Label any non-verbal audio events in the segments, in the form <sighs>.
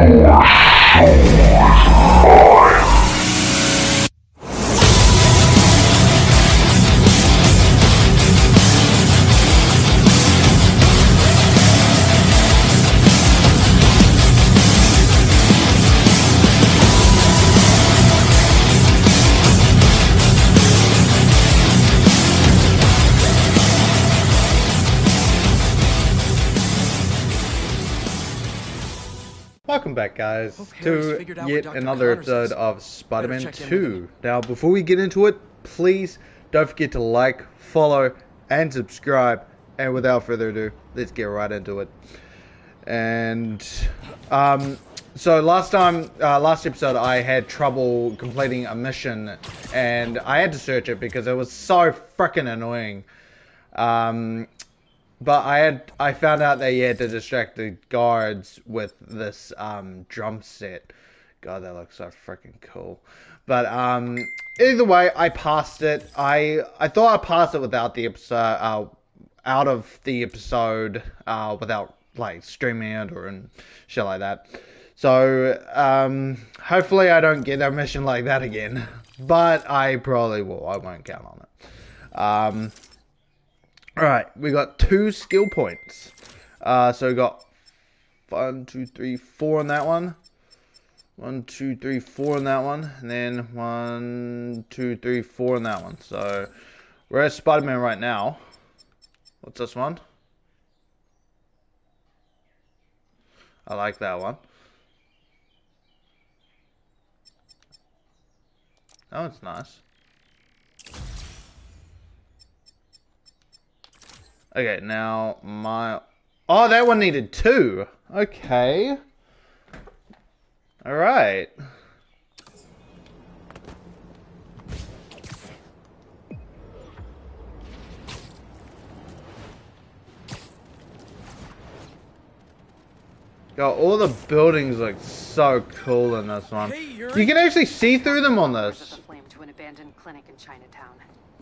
Yeah. Guys, to figured out where yet another episode is. of in with 2. Now, before we get into it, please don't forget to like, follow, and subscribe. And without further ado, let's get right into it. And um, so last time, uh, last episode, I had trouble completing a mission, and I had to search it because it was so freaking annoying. Um, but I had I found out that you had to distract the guards with this um, drum set. God, that looks so freaking cool. But um, either way, I passed it. I I thought I passed it without the episode, uh, out of the episode, uh, without like streaming it or and shit like that. So um, hopefully I don't get a mission like that again. <laughs> But I probably will. I won't count on it. Um, Alright, we got two skill points. Uh, so we got one, two, three, four on that one. One, two, three, four on that one. And then one, two, three, four on that one. So we're at Spider Man right now. What's this one? I like that one. Oh, it's nice. Okay, now my. Oh, that one needed two. Okay. Alright. God, all the buildings look so cool in this one. Hey, You can actually see through them on Members of this. the flame to an abandoned clinic in Chinatown.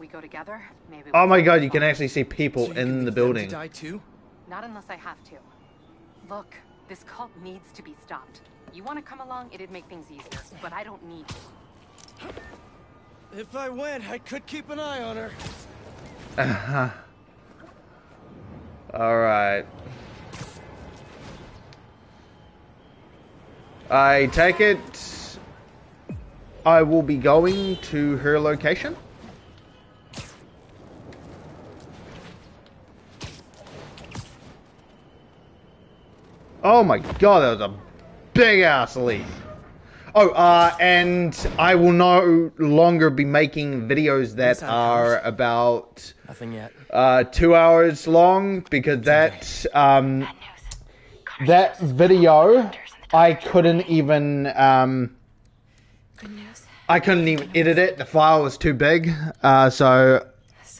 We go together, maybe. we Oh my god, you can actually see people So in the leave to building. die too? Not unless I have to. Look, this cult needs to be stopped. You want to come along? It'd make things easier, but I don't need you. If I went, I could keep an eye on her. Uh-huh. Alright. I take it I will be going to her location. Oh my god, that was a big ass leap. Oh, uh, and I will no longer be making videos that are house. about Nothing yet. uh, two hours long because that um, that video I couldn't even um, I couldn't even edit it. The file was too big, uh, so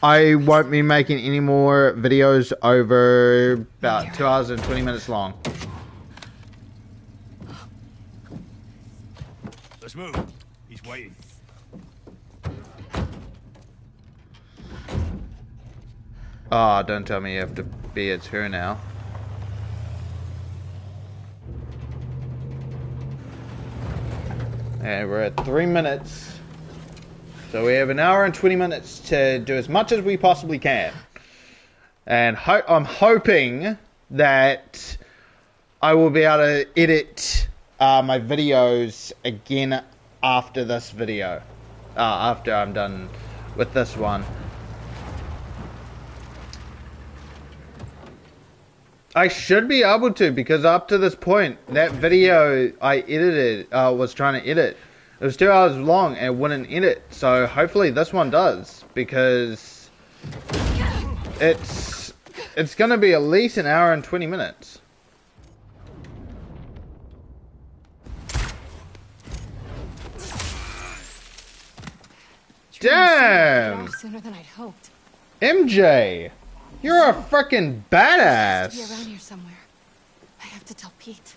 I won't be making any more videos over about two hours and twenty minutes long. Let's move. He's waiting. Oh, don't tell me you have to be its her now. And we're at three minutes. So we have an hour and 20 minutes to do as much as we possibly can. And ho- I'm hoping that I will be able to edit uh, my videos again after this video. Uh, after I'm done with this one. I should be able to because up to this point, that video I edited uh, was trying to edit. It was two hours long and it wouldn't end it, So hopefully this one does because it's it's gonna be at least an hour and twenty minutes. Damn, Sooner than I'd hoped. MJ, you're a freaking Be around badass. here somewhere. I have to tell Pete.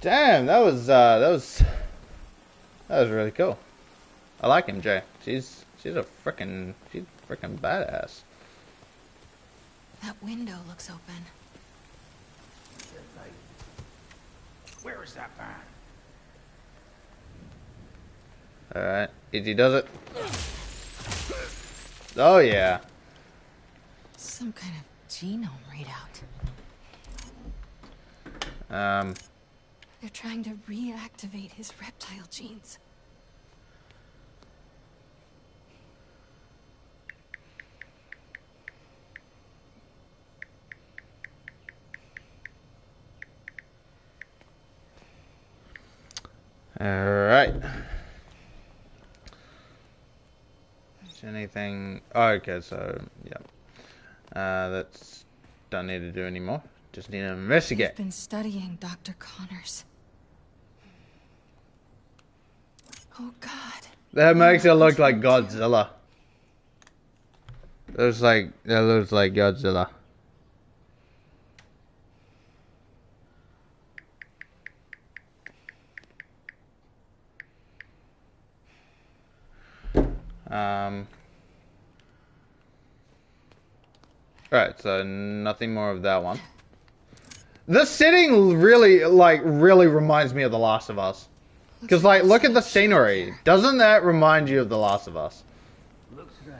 Damn, that was uh, that was That was really cool. I like MJ. She's she's a freaking she's freaking badass. That window looks open. Where is that man? All right, Izzy does it. Oh yeah. Some kind of genome readout. Um. They're trying to reactivate his reptile genes. All right. Is anything? Oh, okay, so yeah. Uh, that's don't need to do anymore. Just need to investigate. They've been studying Dr. Connors. Oh God. That makes it look like Godzilla. Looks like that looks like Godzilla. Um. Right, so nothing more of that one. This setting really, like, really reminds me of The Last of Us. Because, like, look at the scenery. Doesn't that remind you of The Last of Us? Looks right.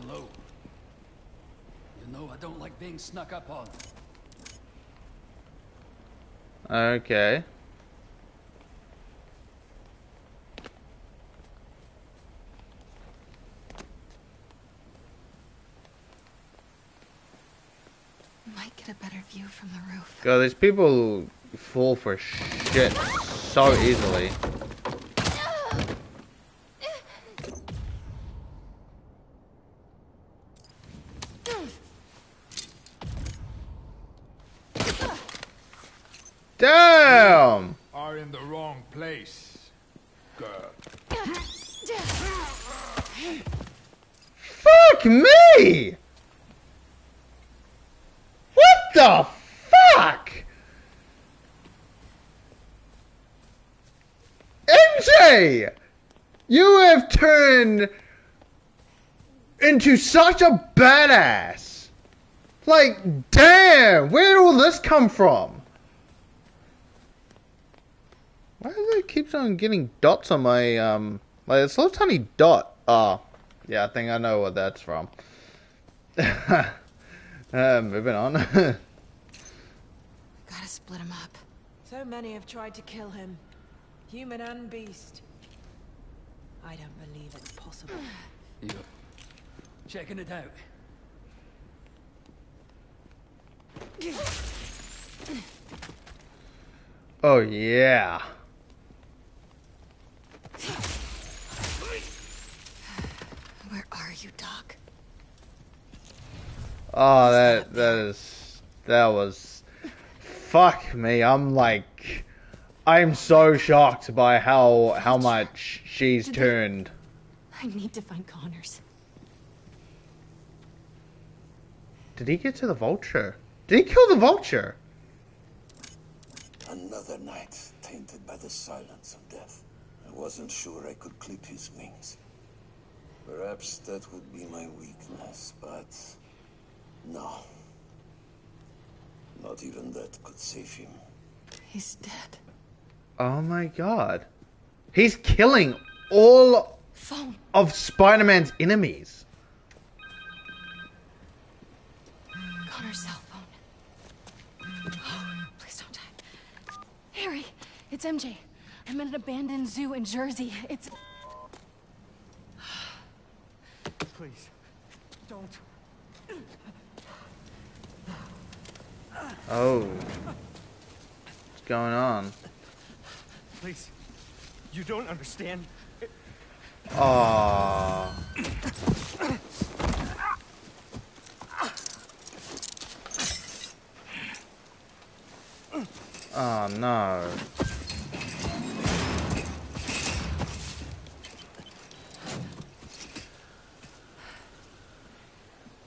Hello. You know I don't like being snuck up on. Okay. Might get a better view from the roof. God, these people fall for shit so easily. Damn! Are in the wrong place, girl. Fuck me! What the fuck? MJ! You have turned into such a badass. Like, damn, where did all this come from? Why does it keep on getting dots on my, um, like, it's a little tiny dot. Oh, yeah, I think I know what that's from. <laughs> uh, moving on. <laughs> Gotta split him up. So many have tried to kill him. Human and beast. I don't believe it's possible. You checking it out? oh, yeah. Where are you, Doc? Oh, that that is that was fuck me. I'm like I'm so shocked by how how much she's Did they- turned. I need to find Connors. Did he get to the vulture? Did he kill the vulture? Another night tainted by the silence of death. I wasn't sure I could clip his wings. Perhaps that would be my weakness, but no. Not even that could save him. He's dead. Oh my god. He's killing all Phone. of Spider-Man's enemies. Connor's cell phone. <gasps> Please don't die. Harry, it's MJ. I'm in an abandoned zoo in Jersey. It's. <sighs> Please, don't. Oh. What's going on? Please. You don't understand. Aww. Oh no.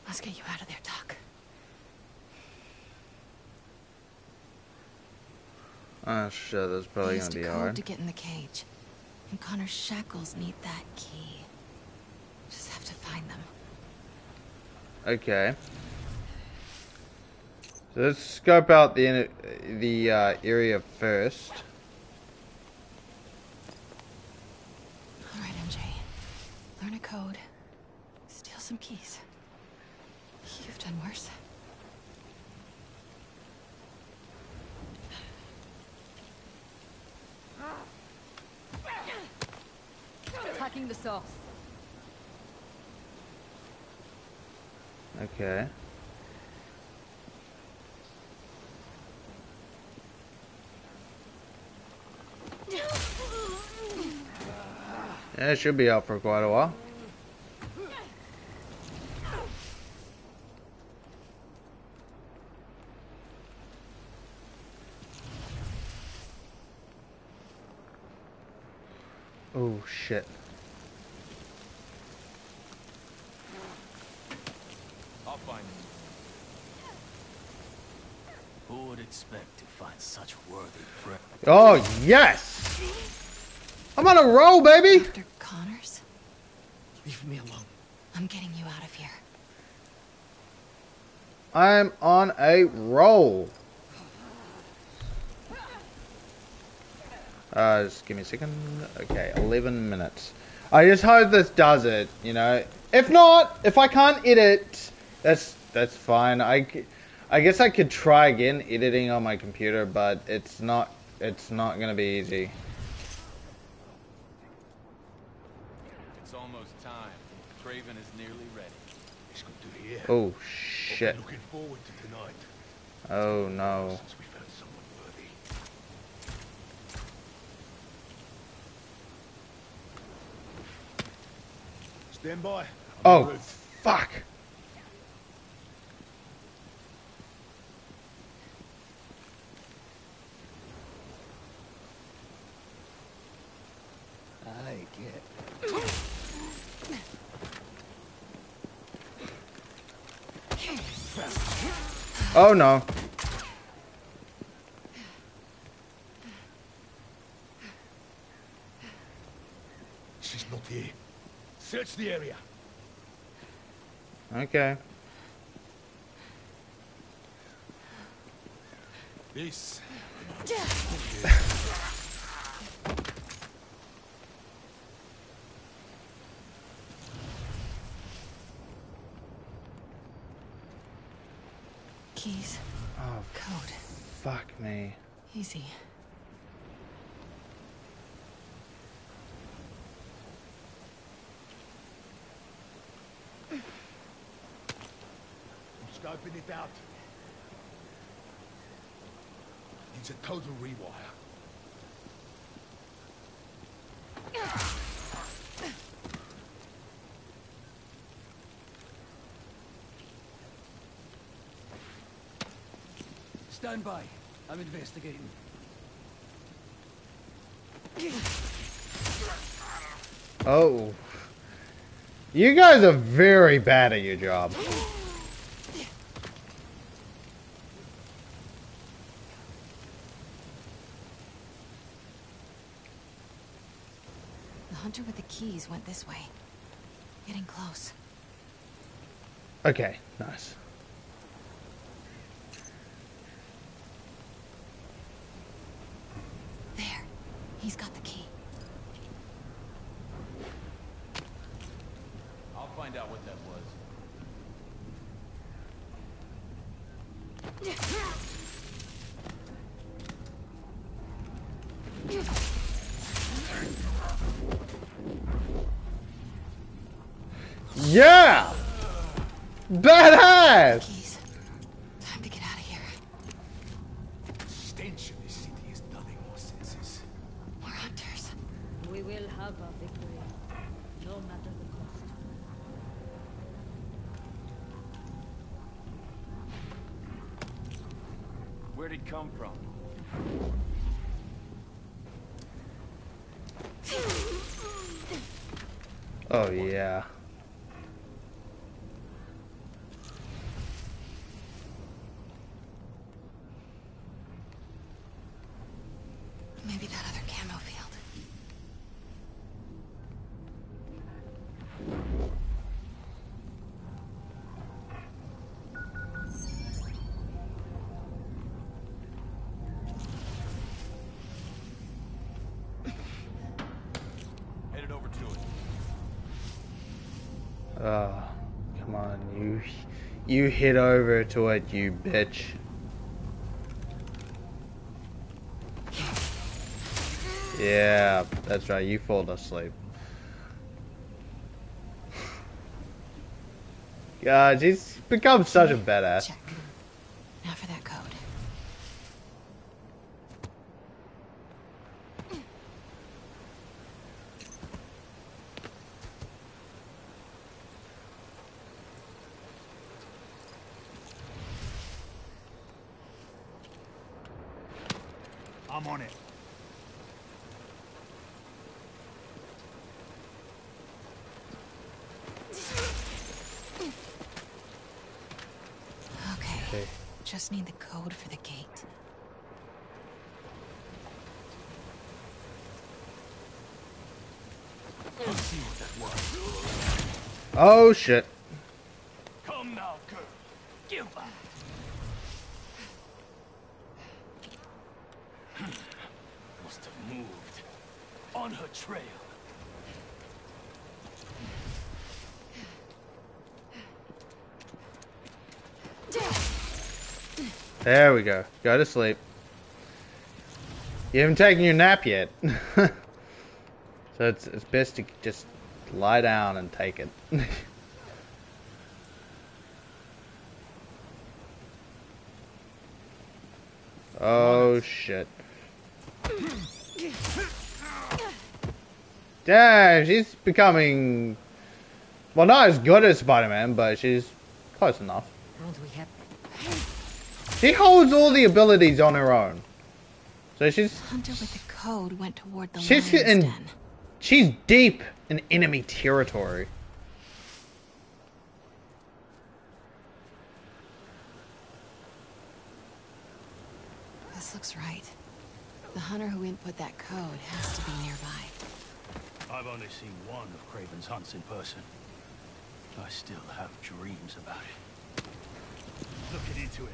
Let's get you out of there, Doc. Oh shit, that's probably I gonna used be hard. to get in the cage. And Connor's shackles need that key. Just have to find them. Okay. So let's scope out the the uh, area first. Alright, MJ. Learn a code. Steal some keys. You've done worse. Attacking the source. Okay. <laughs> Yeah, it should be out for quite a while. Oh shit. I'll find him. Who would expect to find such worthy friends? Oh yes! I'm on a roll, baby! Dr. Connors? Leave me alone. I'm getting you out of here. I'm on a roll. Uh, just give me a second. Okay, 11 minutes. I just hope this does it, you know. If not, if I can't edit, that's that's fine. I, c- I guess I could try again editing on my computer, but it's not it's not gonna be easy. It's almost time. Kraven is nearly ready. It's good to hear. Oh shit. looking forward to tonight. Oh no. Since we found someone worthy. Stand by. I'm Oh fuck. I get. Oh no. She's not here. Search the area. Okay. This. <laughs> Keys. Oh Code. fuck me. Easy. I'm scoping it out. It's a total rewire. Stand by. I'm investigating. Oh. You guys are very bad at your job. The hunter with the keys went this way. Getting close. Okay, nice. There. He's got You hit over to it, you bitch. Yeah, that's right, you fall asleep. God, she's become such a badass. Check. Now for that code. I'm on it. Okay. Okay. Just need the code for the gate. Oh shit. Come now, girl. Give up. <sighs> Must have moved. On her trail. There we go. Go to sleep. You haven't taken your nap yet. <laughs> so it's, it's best to just lie down and take it. <laughs> oh shit. Damn, she's becoming well not as good as Spider-Man, but she's close enough. Won't we have She holds all the abilities on her own. So she's Hunter with the code went toward the She's in- she's deep in enemy territory. This looks right. The hunter who input that code has to be nearby. I've only seen one of Kraven's hunts in person. I still have dreams about it. Looking into it.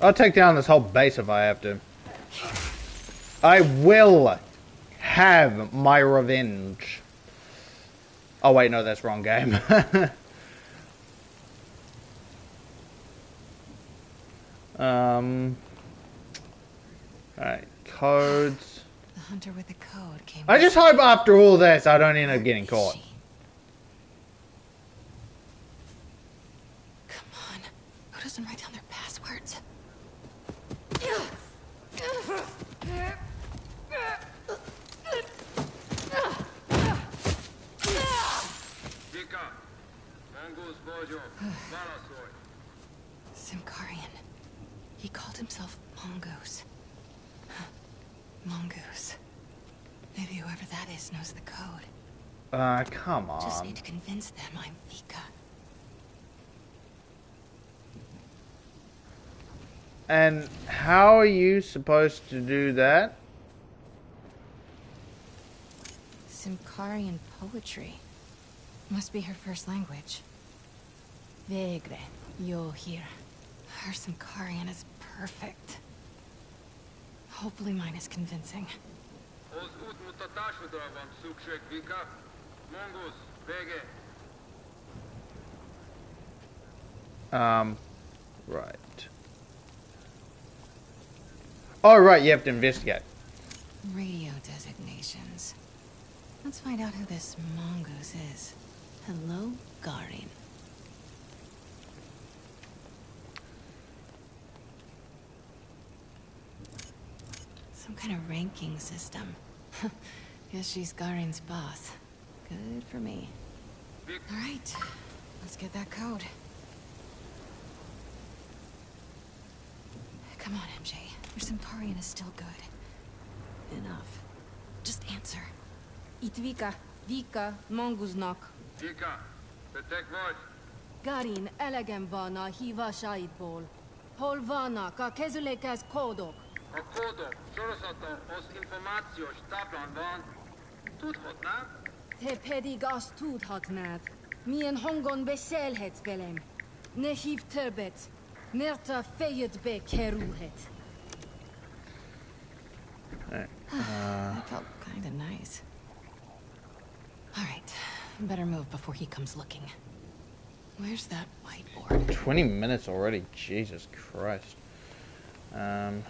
I'll take down this whole base if I have to. I will have my revenge. Oh wait, no, that's wrong game. <laughs> um. Alright, codes. The hunter with the code came. I just hope after all this I don't end up getting caught. Come on. Who doesn't write down their passwords? Symkarian. He called himself Mongoose. Mongoose. Maybe whoever that is knows the code. Uh, come on. Just need to convince them I'm Vika. And how are you supposed to do that? Symkarian poetry. Must be her first language. Vegre, yo here. Her Symkarian is perfect. Hopefully mine is convincing. Oz ut Oh, right, you have to investigate. Radio designations. Let's find out who this mongoose is. Hello, Garin. Some kind of ranking system. <laughs> Guess she's Garin's boss. Good for me. All right, let's get that code. Come on, MJ. Your Simkarian is still good. Enough. Just answer. Itvika, Vika, Manguznak. Vika, betek vagy. Garin, elegem van a hívásaidból. Hol vannak a kezülékhez kódok? A kódok, sorozata, az információs táblán van. Tudhatnám? Te pedig azt tudhatnád. Milyen hangon beszélhetsz velem. Ne hív többet, mert a fejedbe kerülhet. Alright, that felt kind of nice. All right, better move before he comes looking. Where's that whiteboard? 20 minutes already. Jesus Christ. Um.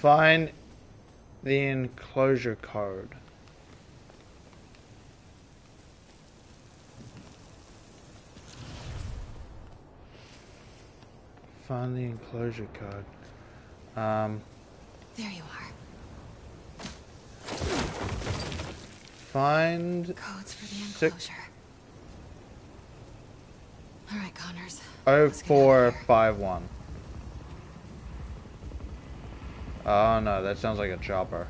Find the enclosure code. Find the enclosure code. Um, There you are. find Codes for the enclosure. All right, Connors. oh four five one. Oh no, that sounds like a chopper.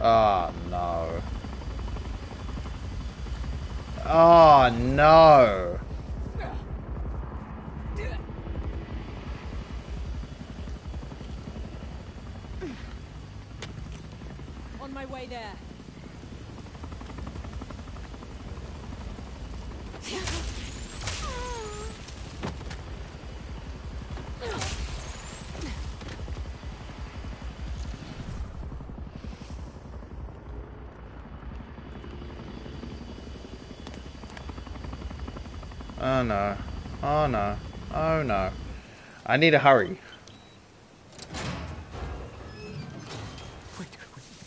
Oh no. Oh no. On my way there. No. Oh no. Oh no. I need to hurry. Wait,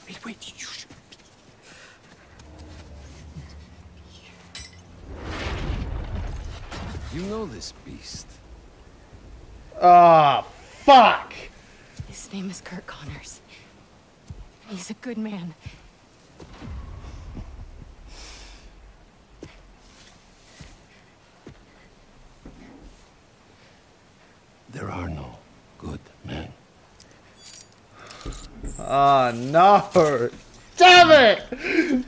wait, wait, you sh- You know this beast. Ah, fuck! His name is Curt Connors. He's a good man. There are no good men. Oh no! Damn it!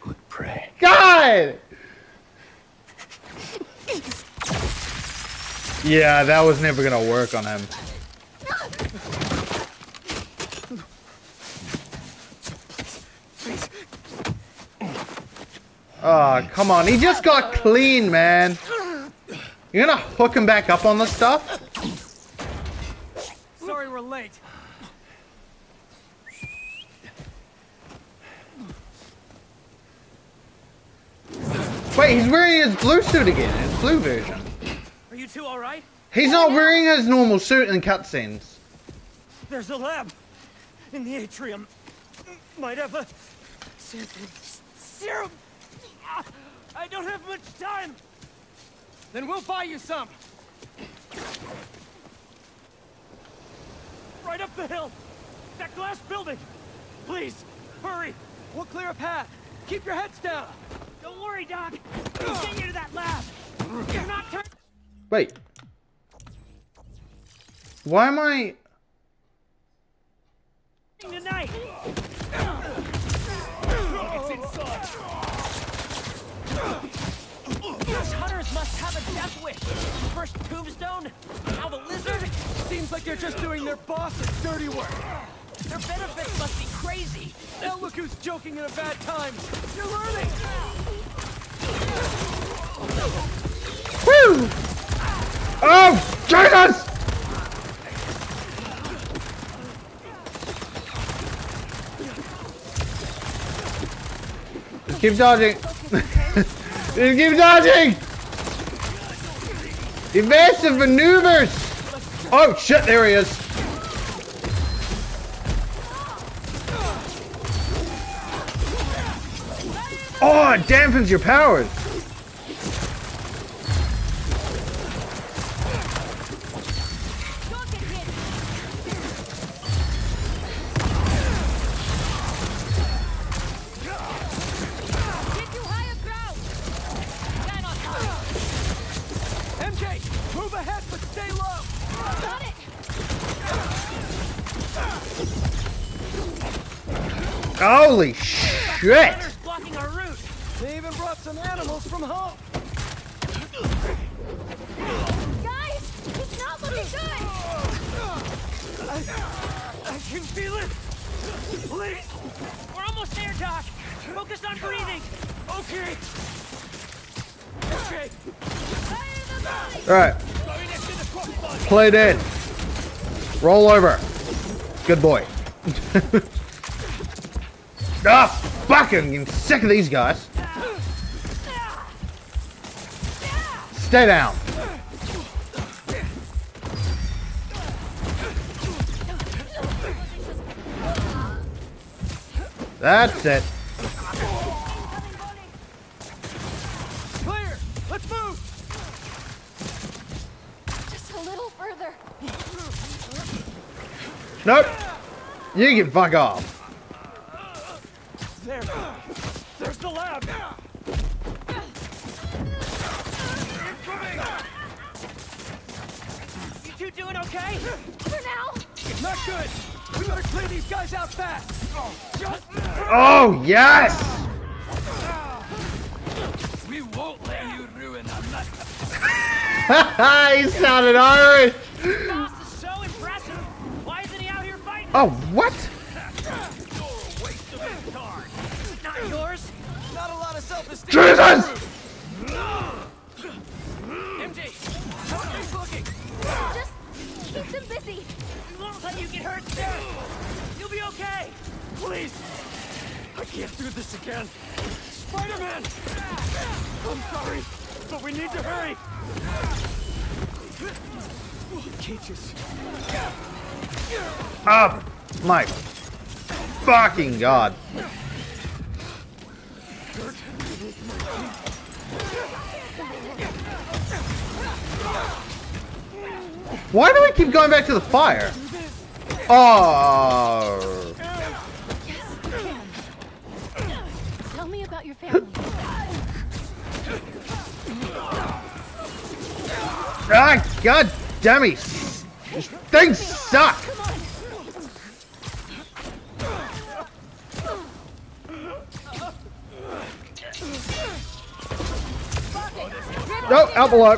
Good prey. God! Yeah, that was never gonna work on him. Oh, come on. He just got clean, man. You're gonna hook him back up on the stuff? Sorry we're late. Wait, he's wearing his blue suit again, his blue version. Are you two all right? He's not wearing his normal suit in cutscenes. There's a lab in the atrium. Might have a ser- serum. I don't have much time. Then we'll buy you some. Right up the hill. That glass building. Please, hurry. We'll clear a path. Keep your heads down. Don't worry, Doc. We'll get you to that lab. You're not turning. Wait. Why am I... tonight. It's inside. Those hunters must have a death wish. First tombstone, now the lizard. Seems like they're just doing their boss's dirty work. Their benefits must be crazy. Now look who's joking at a bad time. You're learning. Woo! Oh, Jesus! Keep dodging. <laughs> Just keep dodging. Evasive maneuvers. Oh shit! There he is. Oh, it dampens your powers. Play dead. Roll over. Good boy. <laughs> ah, fucking I'm sick of these guys. Stay down. That's it. Clear! Let's move! Just a little further. Nope. You can fuck off. There. There's the lab! You two doing okay? For now. Not good! We better clear these guys out fast! Just... Oh, yes! We won't let you ruin our night. <laughs> he sounded Irish. Boss is so impressive! Why isn't he out here fighting? Oh, what? You're a waste of! Not yours! Not a lot of self-esteem! Jesus! MJ, how are things looking? Just keep them busy. We won't let you get hurt soon! You'll be okay! Please! I can't do this again! Spider-Man! I'm sorry, but we need to hurry! Cages. Oh, my fucking god. Why do I keep going back to the fire? Oh. Tell me about your family. Ah, god damn it. These things suck. No, out below.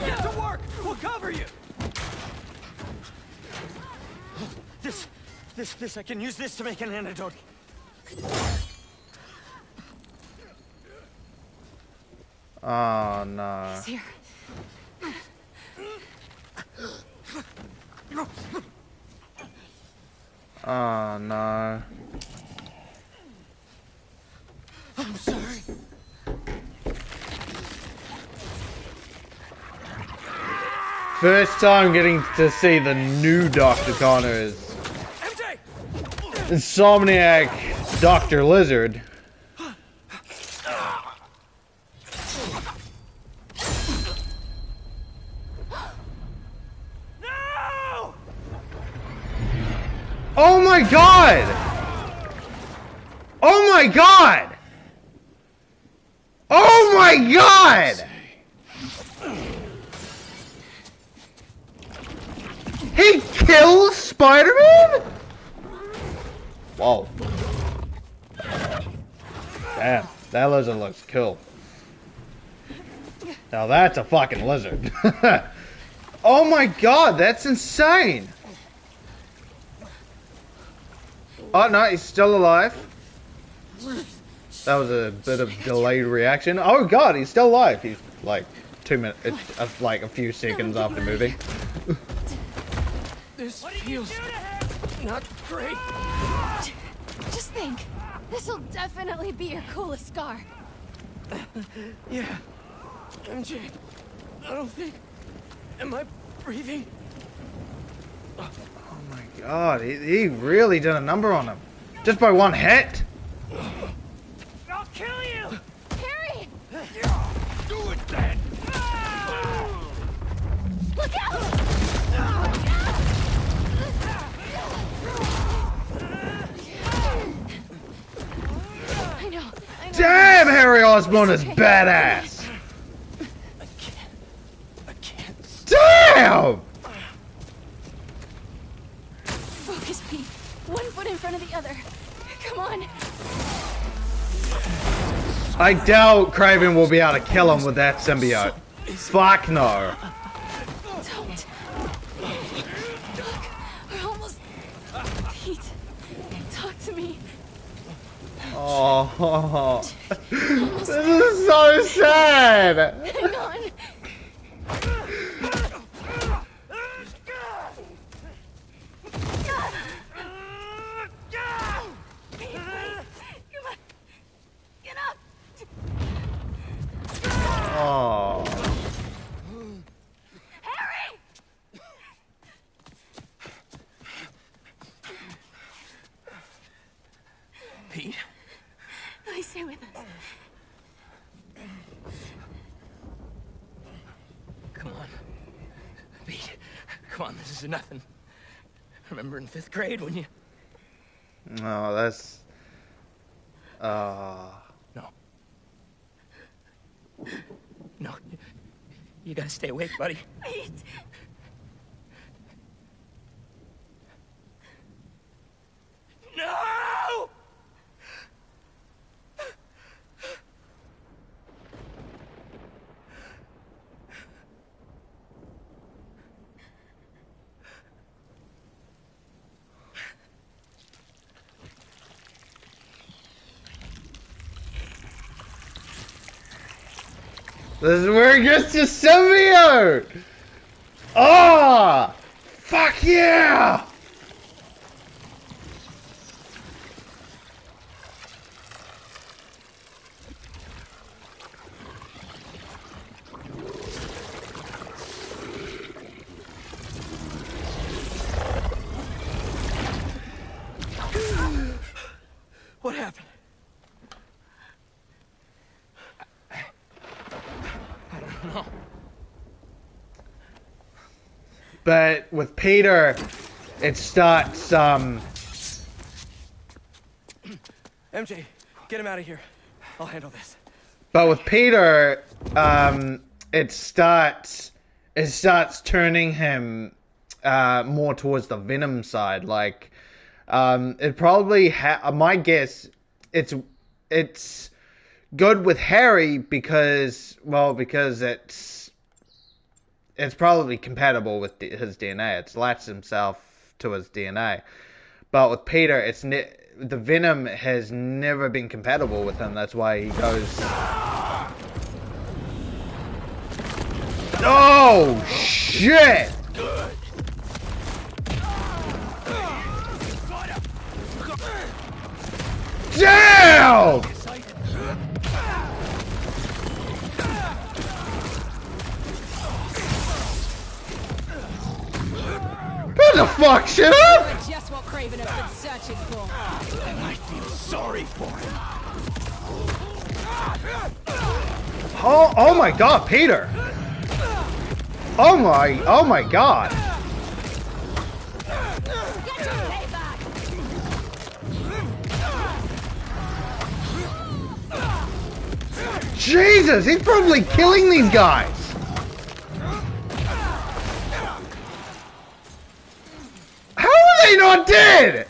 Get to work! We'll cover you! This, this, this, I can use this to make an antidote. Oh no. He's here. Oh no. I'm sorry. First time getting to see the new Dr. Connors. MJ! Insomniac Dr. Lizard. No! Oh my god! Oh my god! Oh my god! He kills Spider-Man? Whoa. Damn, that lizard looks cool. Now that's a fucking lizard. <laughs> oh my god, that's insane! Oh no, he's still alive. That was a bit of delayed reaction. Oh god, he's still alive. He's like two minutes, uh, like a few seconds after moving. This feels not great. Just think. This'll definitely be your coolest scar. <laughs> Yeah. MJ, I don't think. Am I breathing? Oh my god, he, he really did a number on him. Just by one hit. I'll kill you! Harry! Do it then! Look out! I know. Damn, Harry Osborn is badass. I can't. I can't. Damn! Focus, Pete. One foot in front of the other. Come on. I doubt Kraven will be able to kill him with that symbiote. Fuck no. Don't. Look, we're almost. Pete, talk to me. Oh, <laughs> this is so sad. Hang on. Oh, Harry! Pete? Please stay with us. Come on. Pete, come on, this is nothing. Remember in fifth grade when you... no, that's. Uh, No. No. You, you gotta stay awake, buddy. Pete! No! This is where it gets to symbiote. Oh, ah, fuck yeah! What happened? I don't know. But with Peter, it starts. Um, MJ, get him out of here. I'll handle this. But with Peter, um, it starts it starts turning him uh, more towards the Venom side. Like, um, it probably ha- my guess it's it's good with Harry because well because it's it's probably compatible with his DNA. It's latched himself to his DNA. But with Peter, it's ne- the Venom has never been compatible with him. That's why he goes. Oh shit! Damn! What the fuck? Shut up! You're just what Kraven has been searching for. I feel sorry for him. Oh, oh my god, Peter! Oh my, oh my god! Get your payback! Jesus, he's probably killing these guys! They not dead?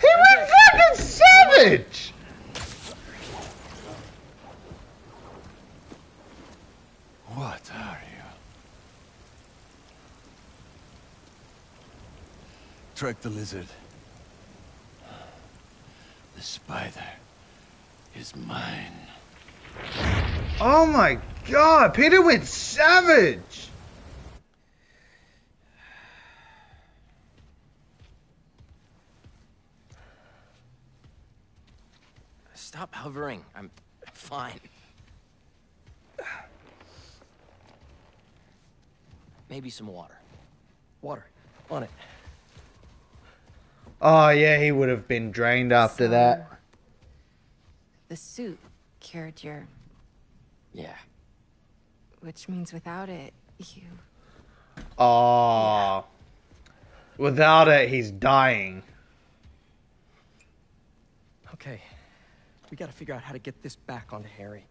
He went fucking savage! What are you? Track the lizard. The spider is mine. Oh my god, Peter went savage! Stop hovering. I'm fine. Maybe some water. Water. On it. Oh yeah, he would have been drained after that. The suit cured your... Yeah. Which means without it, you... Oh. Without it, he's dying. Okay. We gotta figure out how to get this back onto Harry.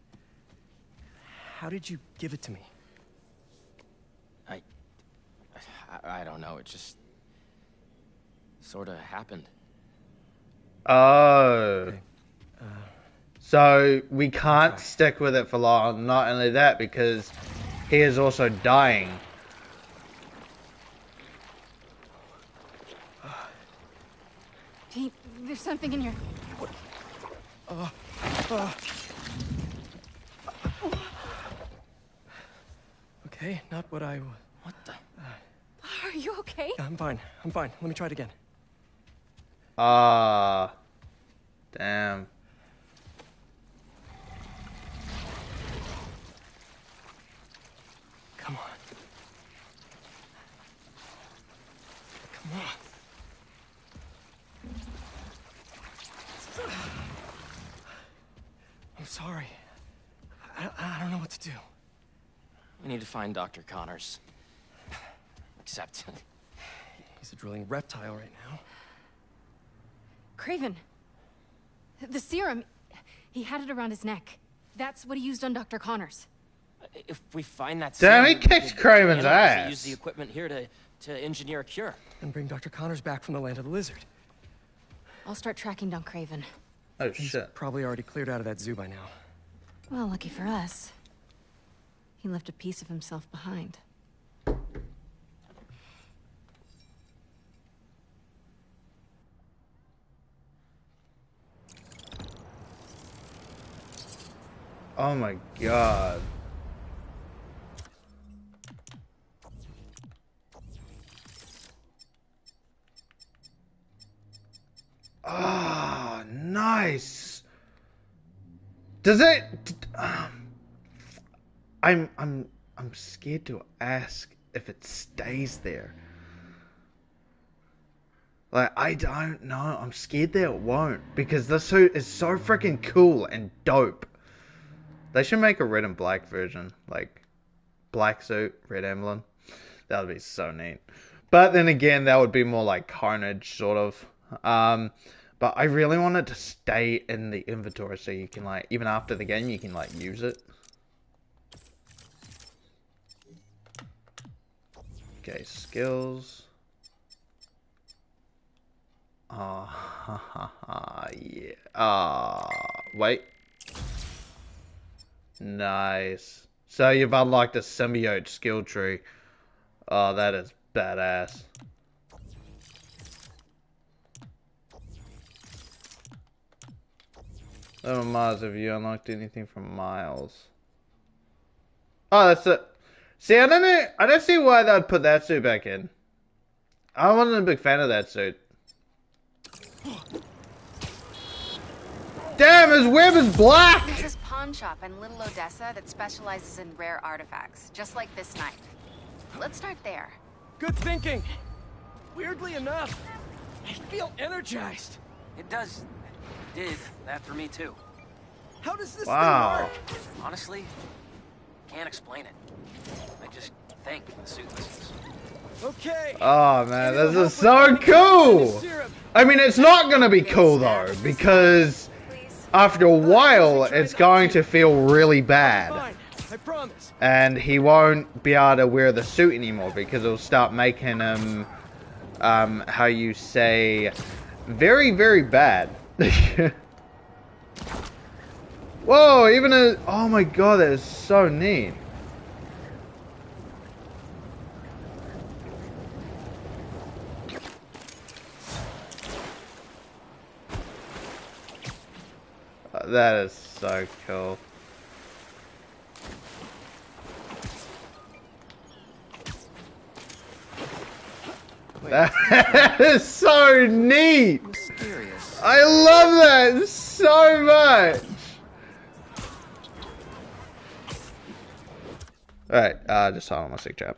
How did you give it to me? I... I, I don't know. It just... Sorta happened. Oh. So we can't stick with it for long. Not only that, because he is also dying. Pete, there's something in here. What? Uh, uh. Okay, not what I... What the... Are you okay? I'm fine. I'm fine. Let me try it again. Ah. Uh, damn. I'm sorry. I, I don't know what to do. We need to find Dr. Connors. Except... <laughs> He's a drilling reptile right now. Kraven. The serum. He had it around his neck. That's what he used on Dr. Connors. If we find that Damn, serum, he kicked could Kraven's analyze it, ass. Use the equipment here to, to engineer a cure. And bring Dr. Connors back from the land of the lizard. I'll start tracking down Kraven. Oh, He's shit. probably already cleared out of that zoo by now. Well, lucky for us. He left a piece of himself behind. Oh my god. Ah, nice. Does it? Um, I'm I'm I'm scared to ask if it stays there. Like I don't know. I'm scared that it won't because this suit is so freaking cool and dope. They should make a red and black version, like black suit, red emblem. That would be so neat. But then again, that would be more like Carnage, sort of. Um, but I really want it to stay in the inventory so you can like, even after the game, you can like use it. Okay, skills. Ah, ha, ha, ha, yeah. Ah, wait. Nice. So you've unlocked a symbiote skill tree. Oh, that is badass. Oh, Mars, have you unlocked anything from Miles? Oh, that's it. See, I don't know. I don't see why they'd put that suit back in. I wasn't a big fan of that suit. Damn, his web is black! There's this pawn shop in Little Odessa that specializes in rare artifacts, just like this knife. Let's start there. Good thinking. Weirdly enough, I feel energized. It does. Did that for me too. How does this Wow. thing work? Honestly, can't explain it. I just think the suit listens. Okay. Oh man, this is so cool! I mean, it's not gonna be cool though, because after a while, it's going to feel really bad. Fine. I promise. And he won't be able to wear the suit anymore because it'll start making him, um, how you say, very, very bad. <laughs> Whoa, even a, oh my god, that is so neat. Uh, That is so cool. <laughs> That is so neat. Mysterious. I love that so much. Alright, uh, just hold on my sick chat.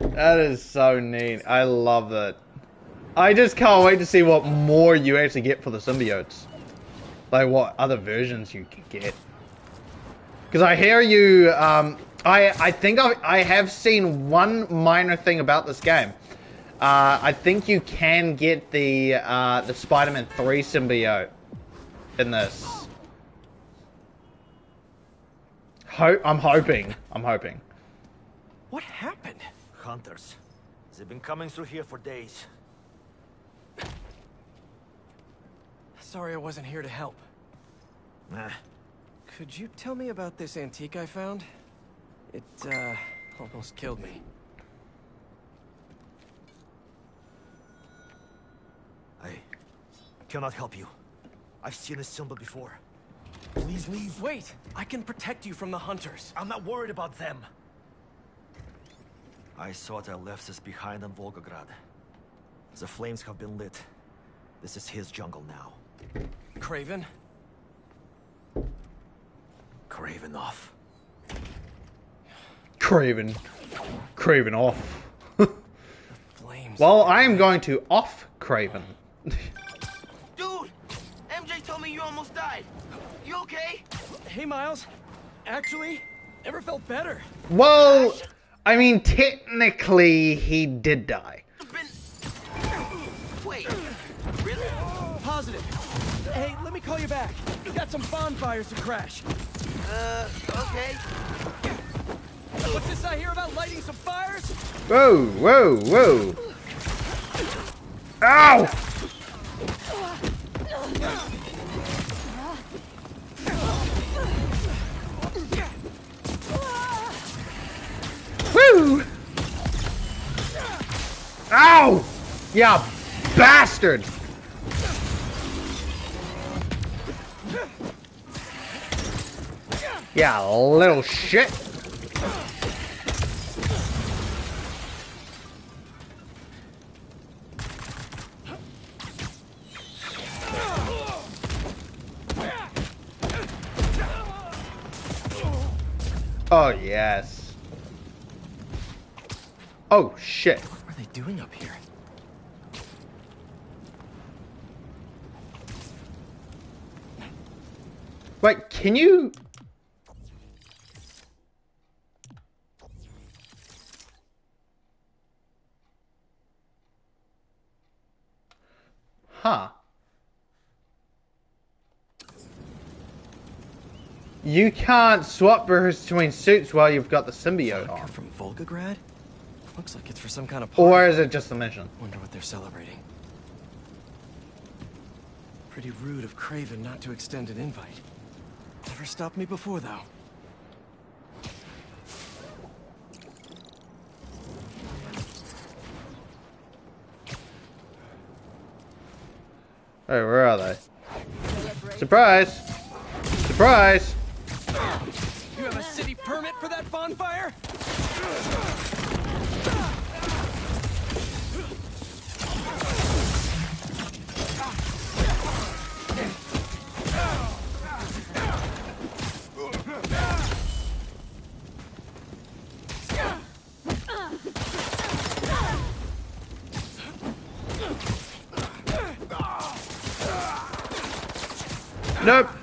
That is so neat. I love that. I just can't wait to see what more you actually get for the symbiotes. Like what other versions you can get. Because I hear you, um, I, I think I, I have seen one minor thing about this game. Uh, I think you can get the, uh, the Spider-Man 3 symbiote in this. Ho I'm hoping. I'm hoping. What happened? Hunters. They've been coming through here for days. Sorry I wasn't here to help. Nah. Could you tell me about this antique I found? It, uh, almost killed me. I cannot help you. I've seen this symbol before. Please leave. Wait! I can protect you from the hunters. I'm not worried about them. I thought I left this behind in Volgograd. The flames have been lit. This is his jungle now. Kraven? Kraven off. Kraven. Kraven off. Flames. well, I am going to off Kraven. Dude! MJ told me you almost died. You okay? Hey, Miles. Actually, never felt better. well, I mean, technically, he did die. Wait, really? Positive. Hey, let me call you back. We got some bonfires to crash. Uh, okay. What's this I hear about lighting some fires? Whoa, whoa, whoa. Ow! Woo! Ow! Yeah, bastard! Yeah, little shit. Oh, yes. Oh, shit. What are they doing up here? Wait, can you... Huh. You can't swap between suits while you've got the symbiote on. From Volgograd? Looks like it's for some kind of party. Or is it just a mission? Wonder what they're celebrating. Pretty rude of Kraven not to extend an invite. Never stopped me before, though. Hey, where are they? Surprise! Surprise! You have a city permit for that bonfire? Nope.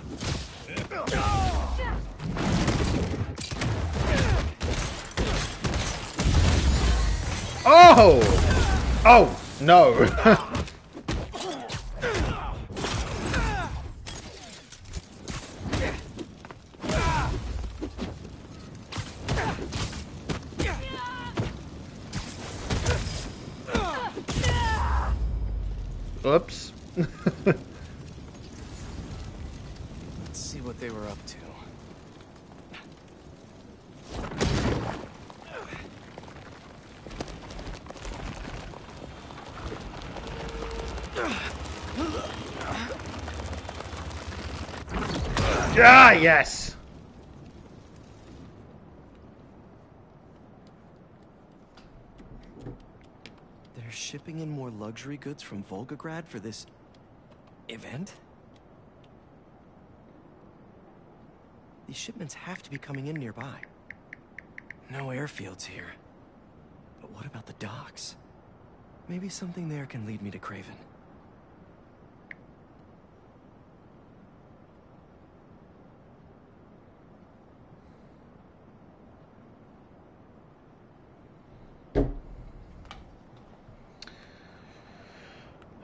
Oh! Oh, no. <laughs> Oops. Let's see what they were up to. Ah, yes. They're shipping in more luxury goods from Volgograd for this event? These shipments have to be coming in nearby. No airfields here. But what about the docks? Maybe something there can lead me to Kraven.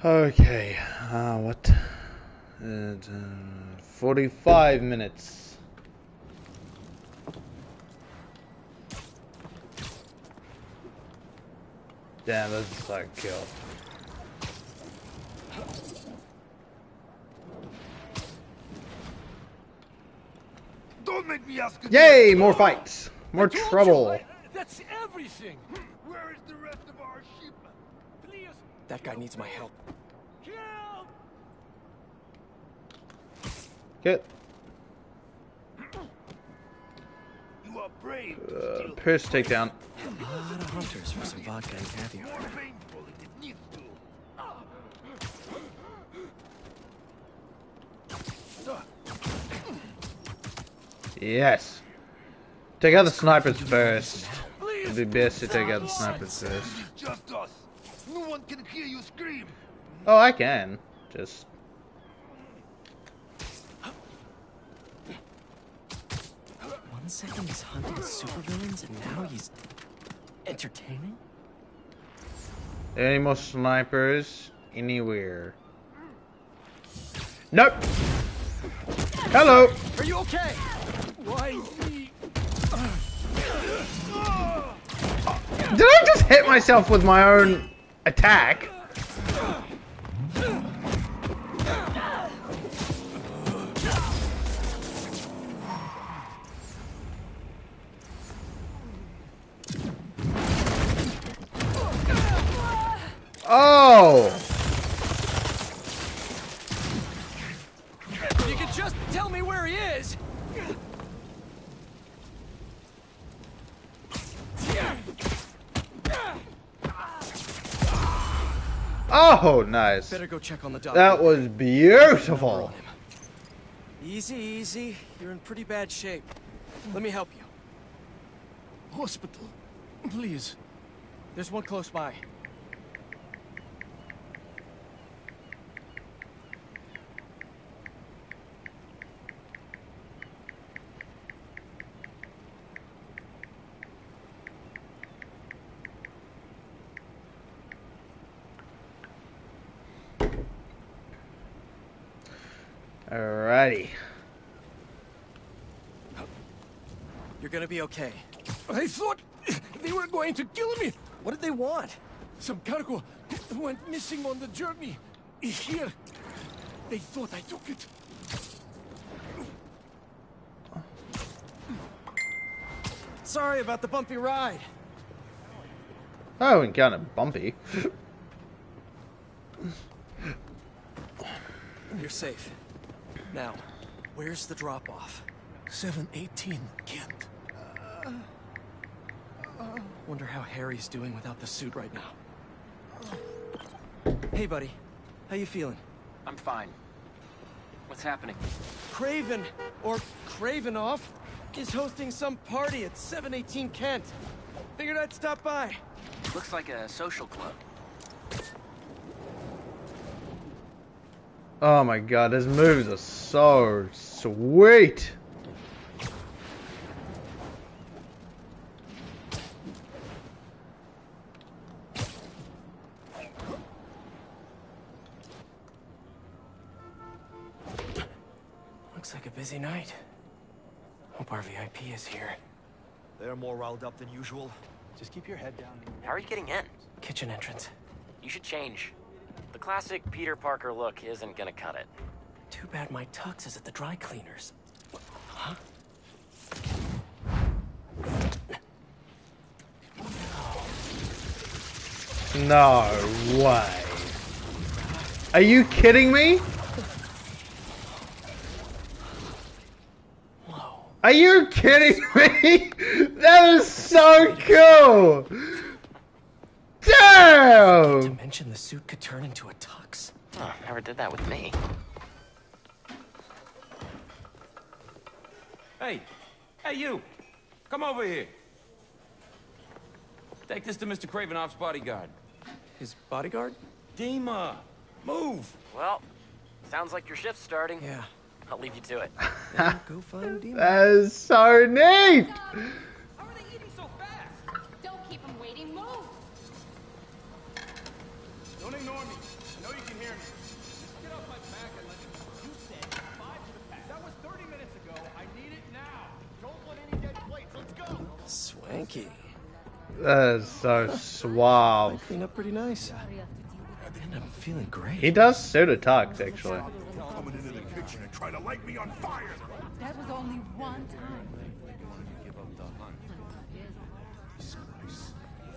Okay, uh, what? Uh, 45 minutes. Damn, this is like kill. Don't make me ask Yay! More fights. More trouble. That's everything. Where is the rest of our shipment? Please. That guy needs my help. Get You are brave. uh, Pierce takedown. A lot of hunters for some vodka and caviar. More painful if it needs to. Yes. Take out the snipers first. It'd be best to take out the snipers first. Just us. No one can hear you scream. Oh, I can. Just. One second he's hunting supervillains, and now he's entertaining. Any more snipers anywhere? Nope. Hello. Are you okay? Why me? Did I just hit myself with my own attack? Oh! You can just tell me where he is. Oh, nice. Better go check on the dog. That was beautiful. Easy, easy. You're in pretty bad shape. Let me help you. Hospital. Please. There's one close by. Alrighty. You're gonna be okay. I thought they were going to kill me. What did they want? Some cargo went missing on the journey. Here. They thought I took it. Sorry about the bumpy ride. Oh, and kind of bumpy. You're safe. Now, where's the drop-off? 718 Kent. Wonder how Harry's doing without the suit right now. Hey, buddy. How you feeling? I'm fine. What's happening? Kraven, or Kravinoff, is hosting some party at 718 Kent. Figured I'd stop by. Looks like a social club. Oh my god, his moves are so sweet. Looks like a busy night. Hope our VIP is here. They're more riled up than usual. Just keep your head down. How are you getting in? Kitchen entrance. You should change. The classic Peter Parker look isn't gonna cut it. Too bad my tux is at the dry cleaners. Huh? No way. Are you kidding me? Are you kidding me? <laughs> That is so cool. Damn. To mention the suit could turn into a tux. Oh, never did that with me. Hey, hey you! Come over here. Take this to Mr. Kravinoff's bodyguard. His bodyguard? Dima, move! Well, sounds like your shift's starting. Yeah. I'll leave you to it. Go find <laughs> Dima. That is so neat. That is so <laughs> suave. Clean up pretty nice. And I'm feeling great. He does suit a tux, actually. Coming in in a kitchen and try to light me on fire. That was only one time. Give up the hunt.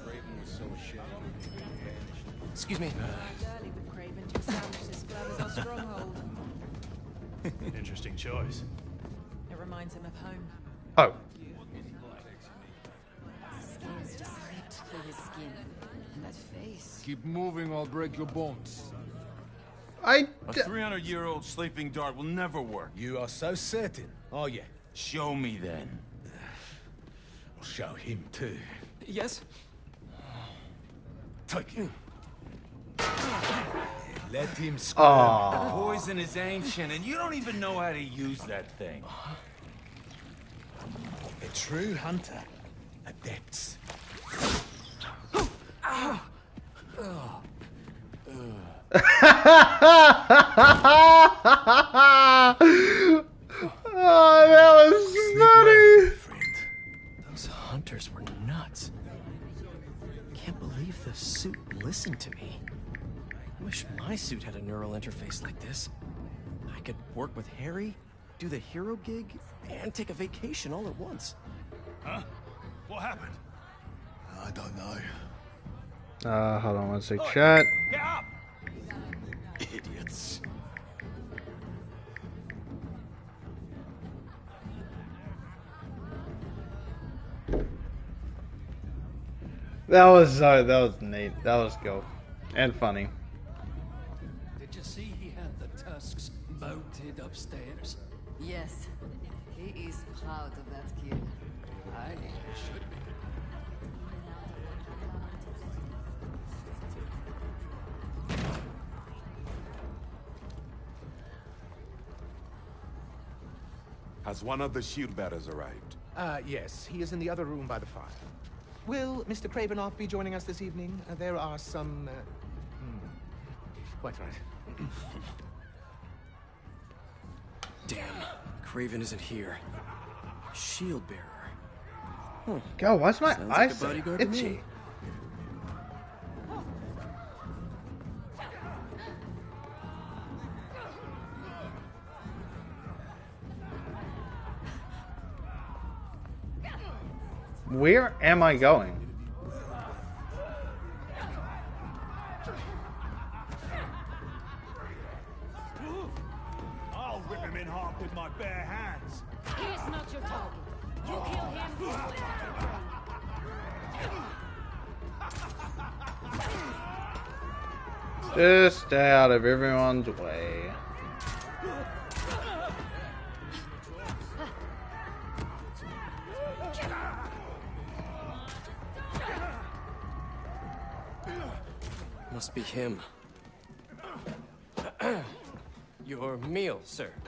Kraven was so ashamed of being banished. Excuse me. Early with Kraven to establish this <laughs> club as our stronghold. Interesting choice. It reminds him of home. Oh. Scales just ripped through his skin. And that face. Keep moving, or I'll break your bones. I. A 300-year-old sleeping dart will never work. You are so certain, oh, are you? Show me then. I'll show him too. Yes? Take it. Let him ah. scream. The poison is ancient, and you don't even know how to use that thing. A true hunter. Adepts. Oh, that was funny. Those hunters were nuts. Can't believe the suit listened to me. Wish my suit had a neural interface like this. I could work with Harry, do the hero gig, and take a vacation all at once. Huh? What happened? I don't know. Uh, hold on one sec, chat. Get up! Idiots. That was uh, that was neat. That was cool and funny. Did you see he had the tusks mounted upstairs? Yes. He is proud of that kid. Aye, he should be. Has one of the shield bearers arrived? Uh, yes, he is in the other room by the fire. Will Mr. Kravinoff be joining us this evening? Uh, there are some... Uh, hmm, quite right. <laughs> Damn, Kraven isn't here. Shield bearer. God, why's my Sounds like a eyes so bodyguard to me. itchy? Where am I going? I'll rip him in half with my bare hands. He's not your target. You kill him. Just stay out of everyone's way. Must be him. <clears throat> Your meal, sir. <clears throat>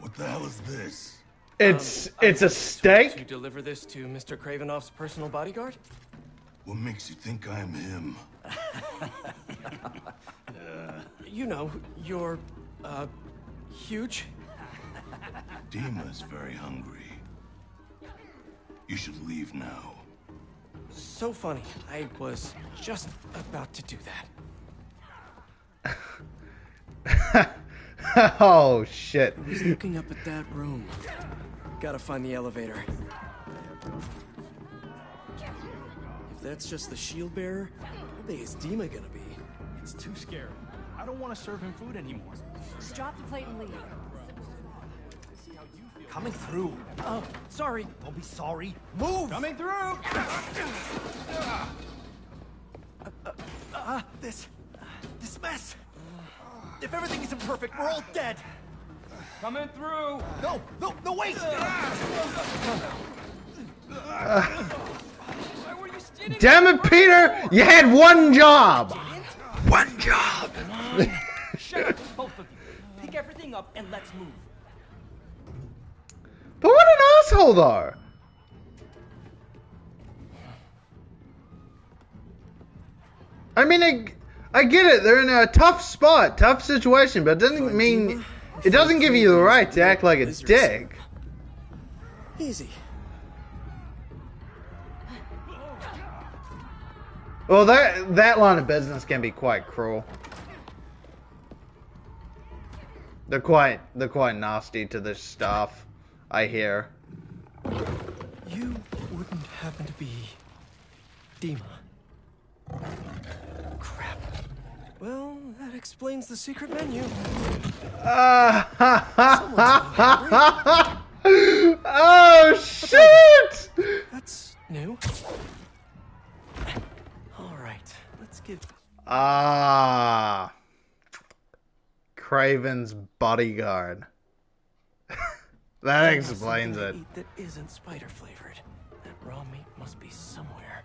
What the hell is this? It's Um, it's a steak. You deliver this to Mr. Kravinoff's personal bodyguard? What makes you think I'm him? <laughs> You know, you're, uh, huge. Dima's very hungry. You should leave now. So funny. I was just about to do that. <laughs> oh shit. I was looking up at that room. Gotta find the elevator. If that's just the shield bearer, how big is Dima gonna be? It's too scary. I don't want to serve him food anymore. Just drop the plate and leave. Coming through. Oh, sorry. Don't be sorry. Move! Coming through! Ah, this... this mess! If everything isn't perfect, we're all dead! Coming through! No, no, no, wait! Why were you Damn it, Peter! You had one job. One job. Shut up, both of you. Pick everything up and let's move. Though. I mean, I, I get it. They're in a tough spot, tough situation, but it doesn't mean it doesn't give you the right to act like a dick. Easy. Well, that that line of business can be quite cruel. They're quite they're quite nasty to their staff. I hear. You wouldn't happen to be Dima. Crap. Well, that explains the secret menu. Ah! Oh shit! That's new. All right, let's give. Ah, Kraven's bodyguard. That explains it. That isn't spider flavored. That raw meat must be somewhere.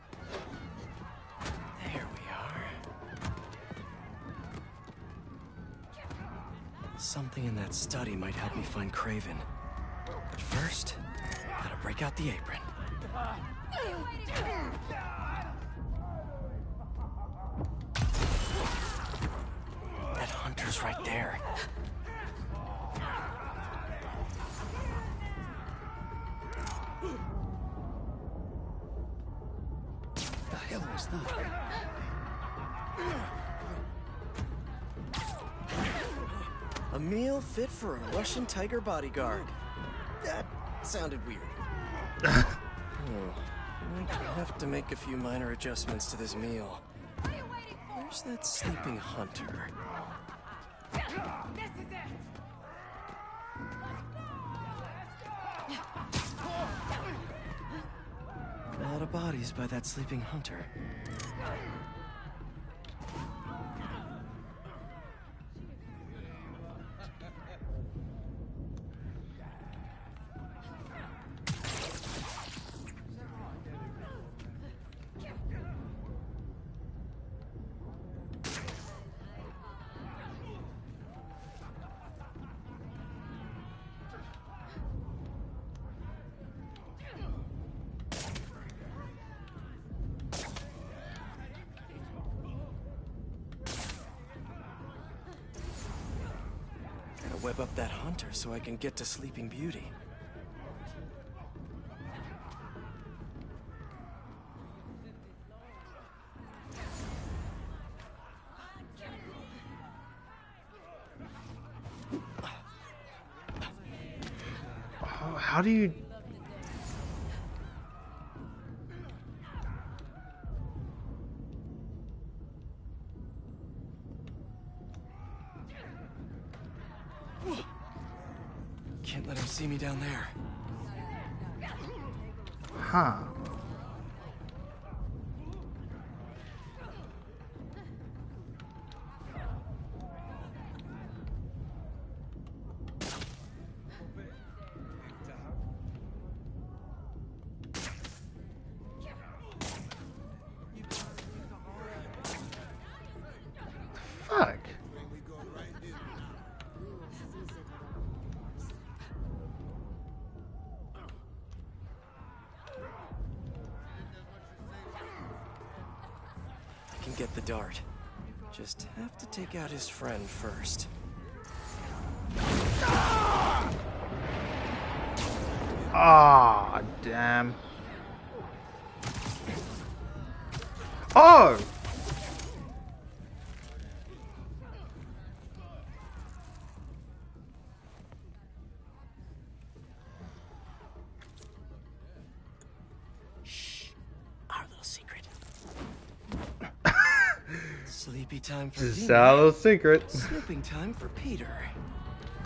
There we are. Something in that study might help me find Kraven. But first, gotta break out the apron. That hunter's right there. The hell was that? A meal fit for a Russian tiger bodyguard. That sounded weird. <laughs> Hmm. Might have to make a few minor adjustments to this meal. Where's that sleeping hunter? A lot of bodies by that sleeping hunter. Web up that hunter so I can get to Sleeping Beauty. How do you? Can't let him see me down there. Huh? Have to take out his friend first. Ah, damn. Oh! Our little secret. Sleepy time for Dima. a secret. Sleeping time for Peter.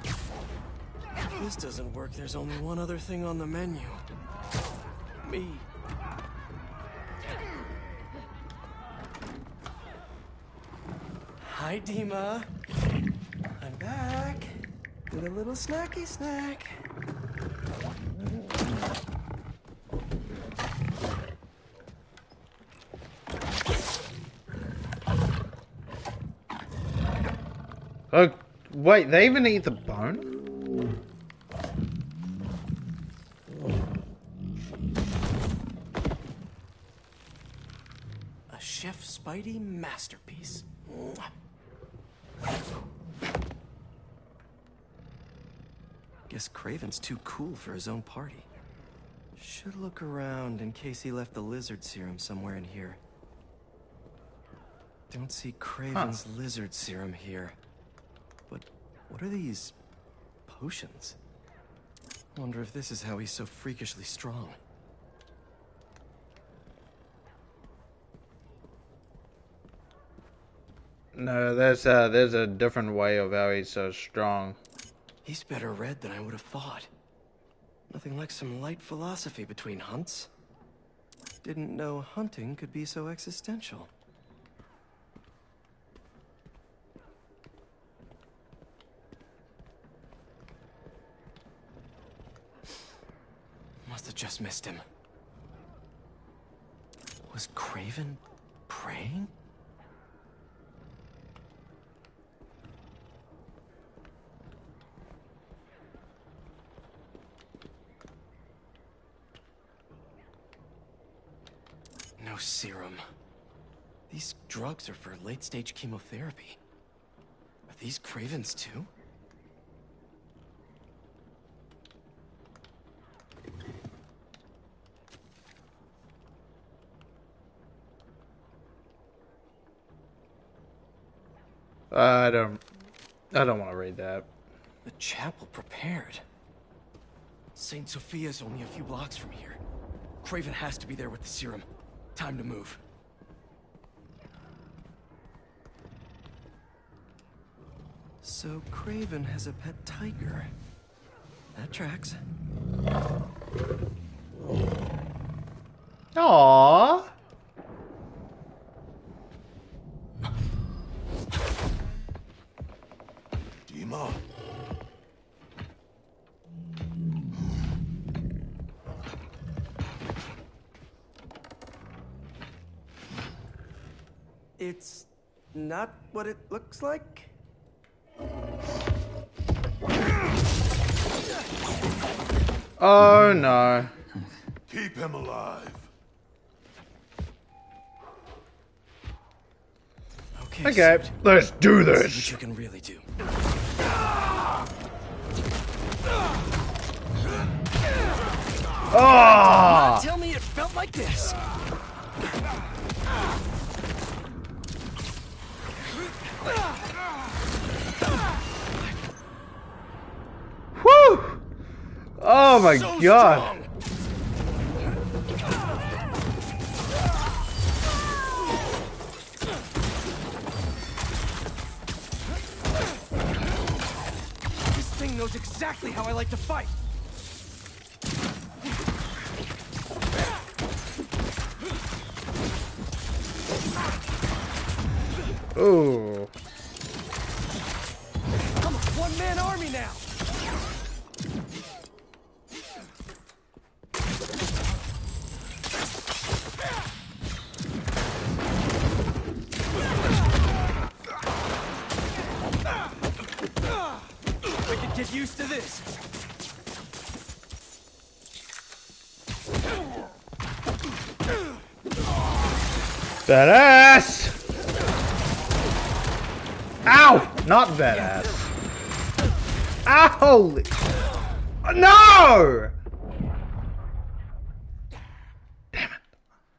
If this doesn't work, there's only one other thing on the menu. Me. Hi, Dima. I'm back with a little snacky snack. Oh, wait, they even eat the bone? A Chef Spidey masterpiece. Guess Kraven's too cool for his own party. Should look around in case he left the lizard serum somewhere in here. Don't see Kraven's lizard serum here. What are these potions? Wonder if this is how he's so freakishly strong. No, there's a, there's a different way of how he's so strong. He's better read than I would have thought. Nothing like some light philosophy between hunts. Didn't know hunting could be so existential. Just missed him. Was Kraven praying? No serum. These drugs are for late-stage chemotherapy. Are these Kraven's too? I don't, I don't want to read that. The chapel prepared. St. Sophia's only a few blocks from here. Kraven has to be there with the serum. Time to move. So Kraven has a pet tiger. That tracks. Aww. What it looks like? Oh no. Keep him alive. Okay, Okay, Suit. let's do Let's see this. what you can really do. Ah! Tell me it felt like this. Whew! Oh my So god. strong. This thing knows exactly how I like to fight. Ooh. I'm one-man army now. I could get used to this. Badass! Ow! Not badass. Ow! Holy. No! Damn it.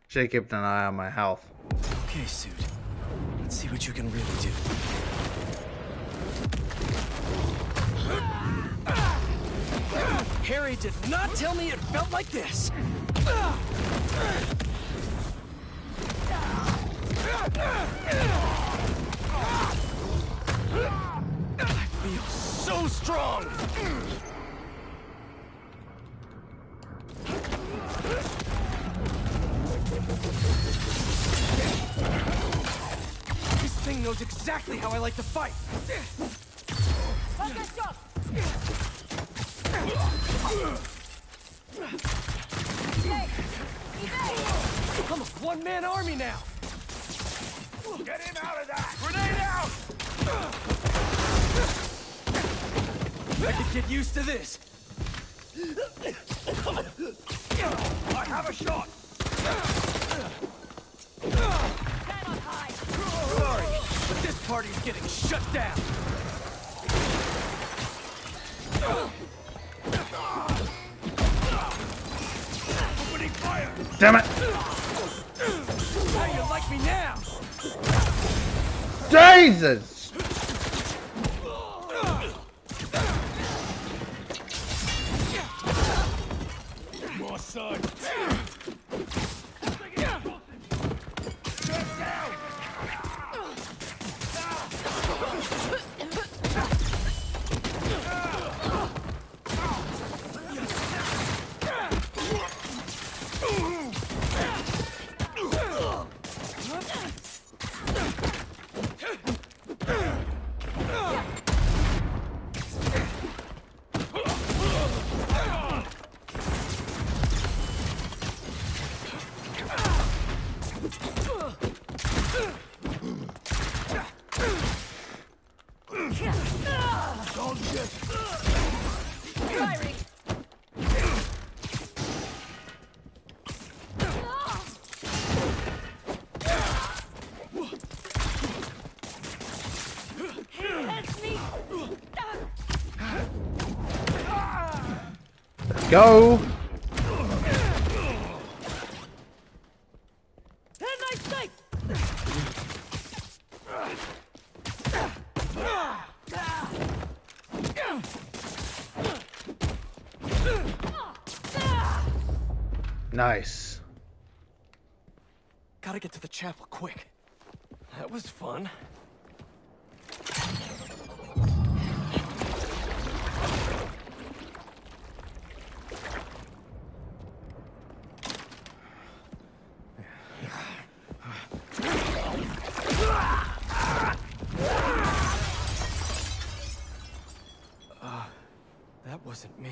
Should've kept an eye on my health. Okay, Suit. Let's see what you can really do. Harry did not tell me it felt like this. I feel so strong. This thing knows exactly how I like to fight. I'm a one-man army now. Get him out of that! Grenade out! I could get used to this. I have a shot! Sorry, but this party's getting shut down. Opening fire! Damn it! How you like me now? Jesus! My side. Firing. That's me. Go! Hey, nice sight. Nice. Gotta get to the chapel quick. That was fun. Uh, that wasn't me.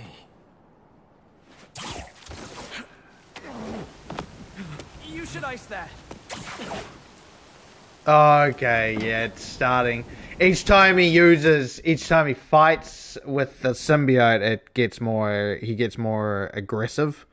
You should ice that. Okay, yeah, it's starting. Each time he uses, each time he fights with the symbiote, it gets more, he gets more aggressive.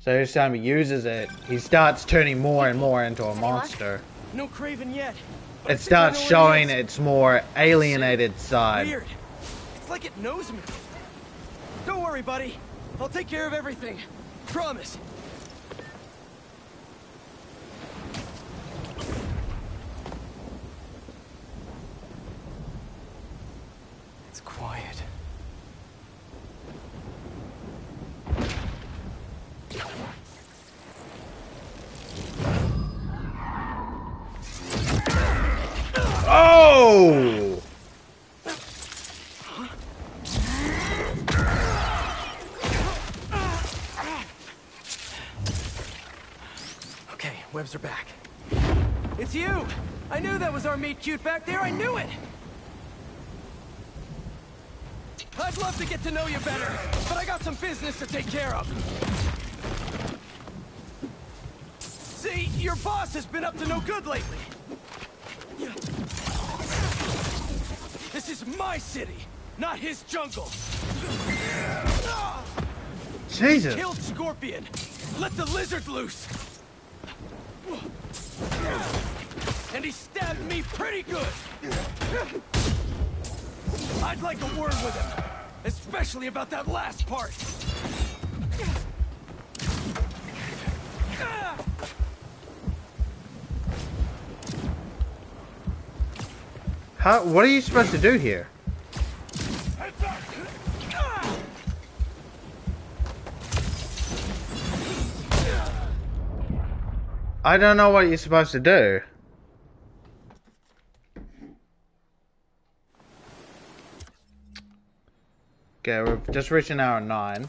So each time he uses it, he starts turning more and more into a monster. No Kraven yet. It starts showing its more alienated side. Weird. It's like it knows me. Don't worry, buddy. I'll take care of everything. Promise. It's quiet. Oh! Okay, webs are back. It's you! I knew that was our meet cute back there, I knew it! I'd love to get to know you better, but I got some business to take care of. See, your boss has been up to no good lately. This is my city, not his jungle. Jesus. Killed Scorpion. Let the lizard loose. And he stabbed me pretty good. I'd like a word with him, especially about that last part. How? What are you supposed to do here? I don't know what you're supposed to do. Okay, we're just reaching hour nine.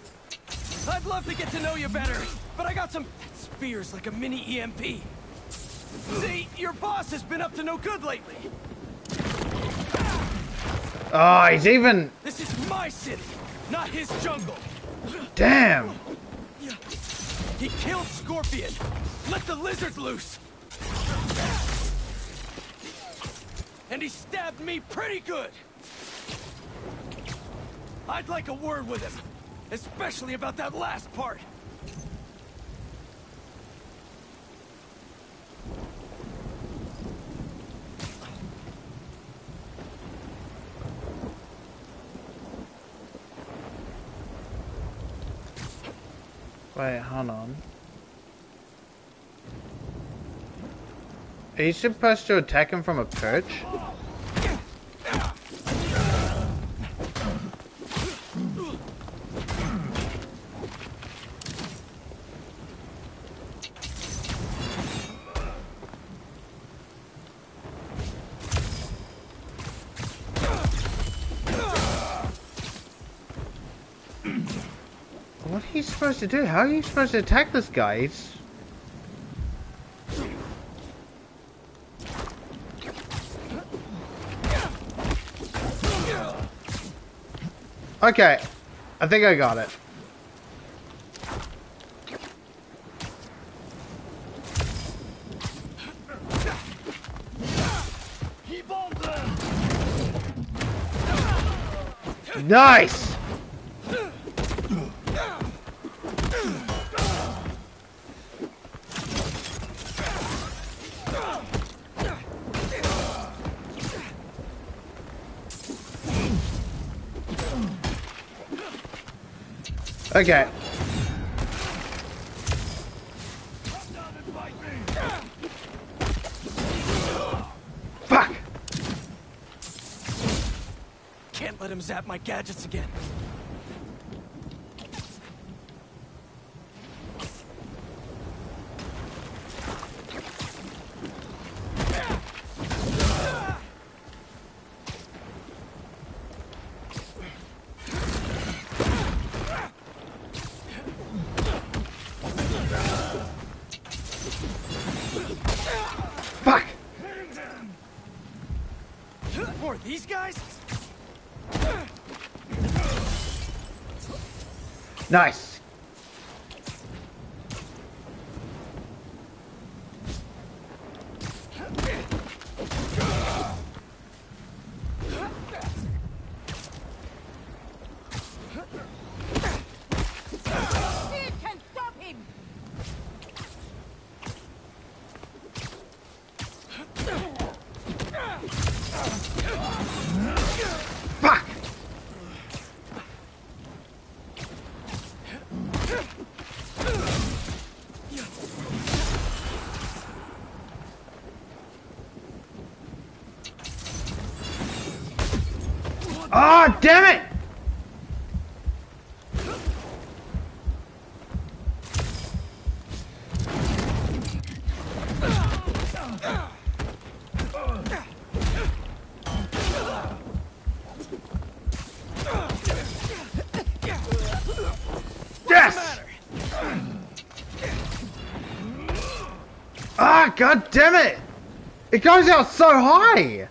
I'd love to get to know you better, but I got some spears like a mini EMP. See, your boss has been up to no good lately. Oh, he's even. This is my city, not his jungle. Damn. He killed Scorpion. Let the lizard loose. And he stabbed me pretty good. I'd like a word with him. Especially about that last part. Wait, hold on. Are you supposed to attack him from a perch? Supposed to do? How are you supposed to attack this guy? Okay, I think I got it. Nice! Okay. Fuck! Can't let him zap my gadgets again. Fuck! More of these guys? Nice. Sid can stop him! Fuck! Ah, damn it! Yes! Ah, god damn it! It goes out so high!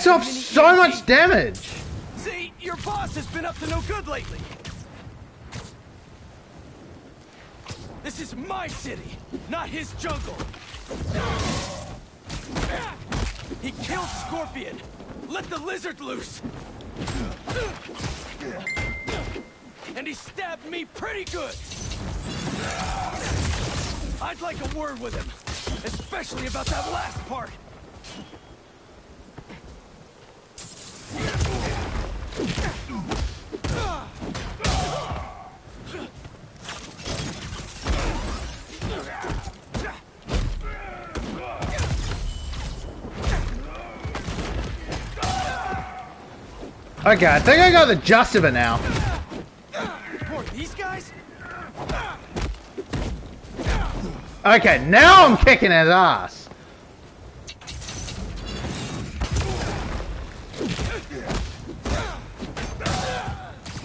Takes off so much damage! See, your boss has been up to no good lately. This is my city, not his jungle. He killed Scorpion. Let the lizard loose. And he stabbed me pretty good. I'd like a word with him, especially about that last part. Okay, I think I got the gist of it now. Okay, now I'm kicking his ass.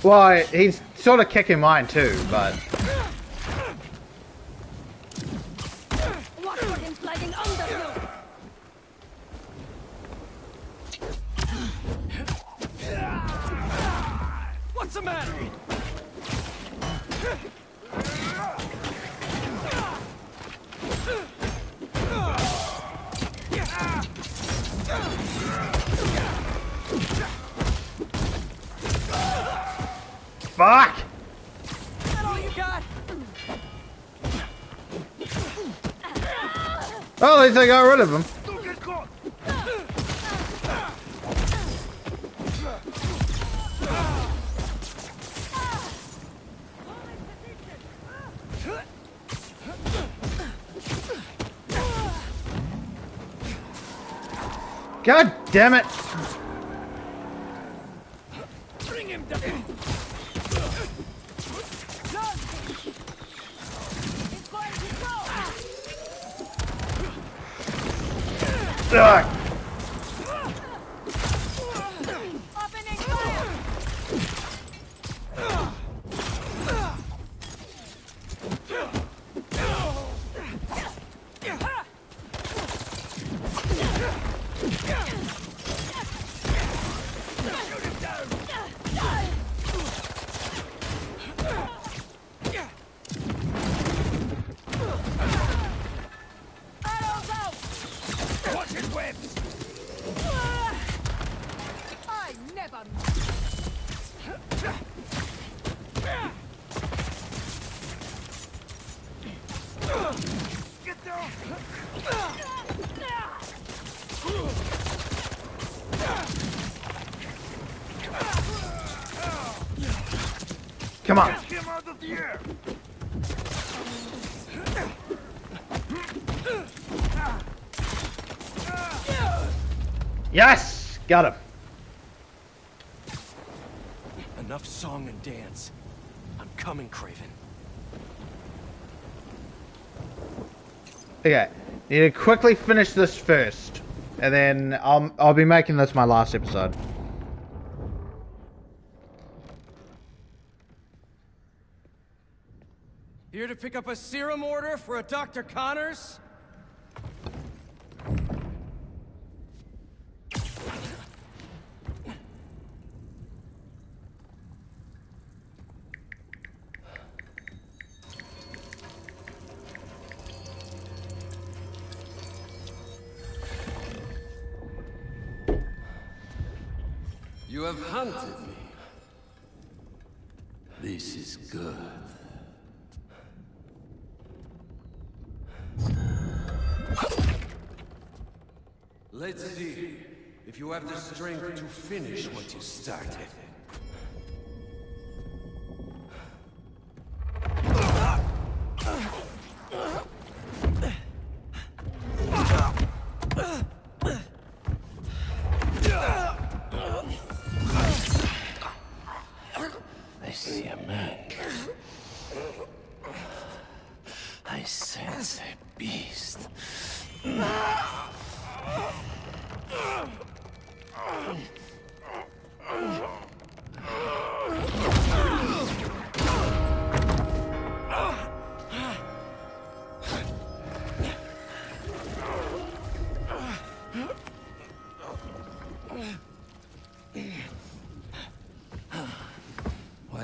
Well, he's sort of kicking mine too, but What's the matter? fuck. Is that all you got? Oh, at least I got rid of him. God damn it! Bring him down. Ugh. Opening fire. Watch his webs. I never. Get down. Come on. Get him out of the air. Yes! Got him. Enough song and dance. I'm coming, Kraven. Okay, need to quickly finish this first, and then I'll I'll be making this my last episode. Here to pick up a serum order for a Dr. Connors? You have hunted me. This is good. Let's see if you have the strength to finish what you started.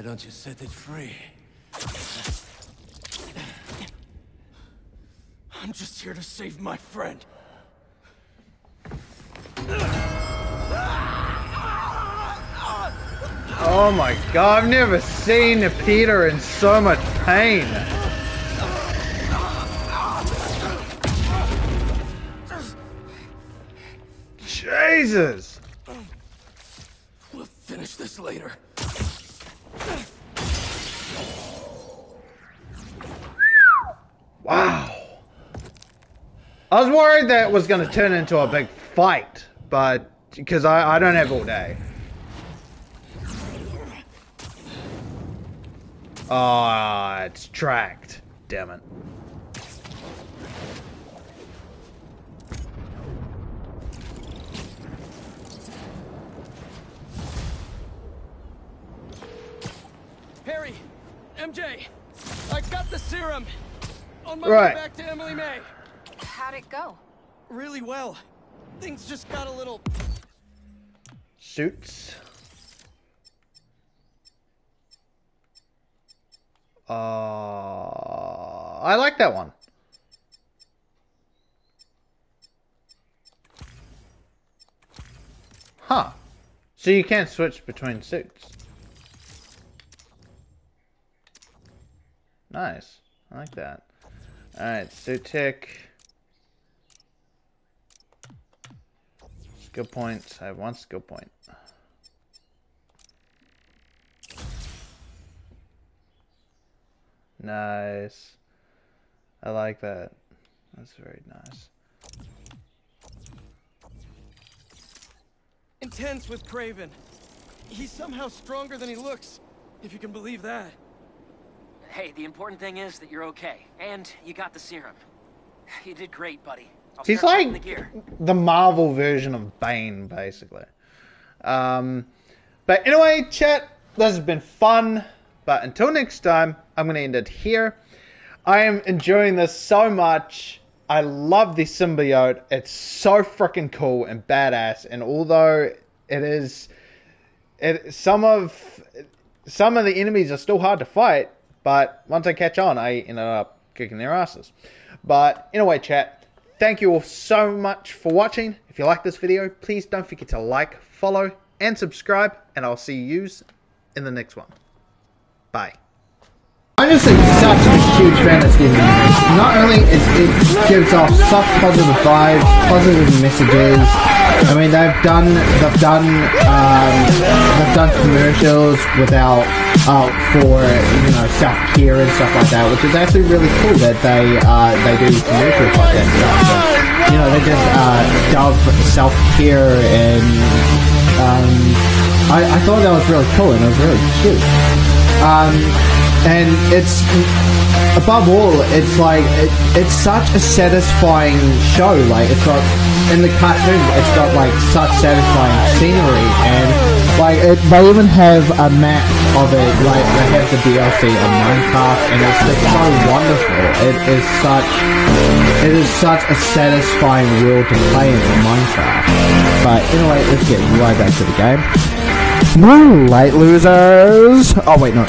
Why don't you set it free? I'm just here to save my friend. Oh my god, I've never seen a Peter in so much pain. Jesus! I worried that it was going to turn into a big fight, but because I, I don't have all day. Oh, it's tracked. Damn it. Harry, MJ, I got the serum. On my Right. way back to Emily May. How'd it go? Really well. Things just got a little Suits. Uh, I like that one. Huh. So you can't switch between suits. Nice. I like that. Alright, suit tick. Skill points. I have one skill point. Nice. I like that. That's very nice. intense with Kraven. He's somehow stronger than he looks, if you can believe that. Hey, the important thing is that you're okay, and you got the serum. You did great, buddy. He's like the gear. the Marvel version of Bane, basically. Um, but anyway, chat, this has been fun. But until next time, I'm going to end it here. I am enjoying this so much. I love the symbiote. It's so freaking cool and badass. And although it is, it some of some of the enemies are still hard to fight, but once I catch on, I ended up kicking their asses. But anyway, chat, thank you all so much for watching. If you like this video, please don't forget to like, follow, and subscribe, and I'll see yous in the next one. Bye. I'm just like such a huge fan of Universe. Not only is it gives off such positive vibes, positive messages. I mean, they've done they've done um, they've done commercials without uh, for you know self care and stuff like that, which is actually really cool that they uh, they do that and stuff. So, you know, they just uh, dove self care and um, I, I thought that was really cool and it was really cute. Um, and it's above all, it's like it, it's such a satisfying show. Like it's got in the cartoon, it's got like such satisfying scenery, and like it, they even have a map of it. Like they have the DLC on Minecraft, and it's just so wonderful. It is such it is such a satisfying world to play in Minecraft. But anyway, let's get right back to the game. No late losers. Oh wait, no.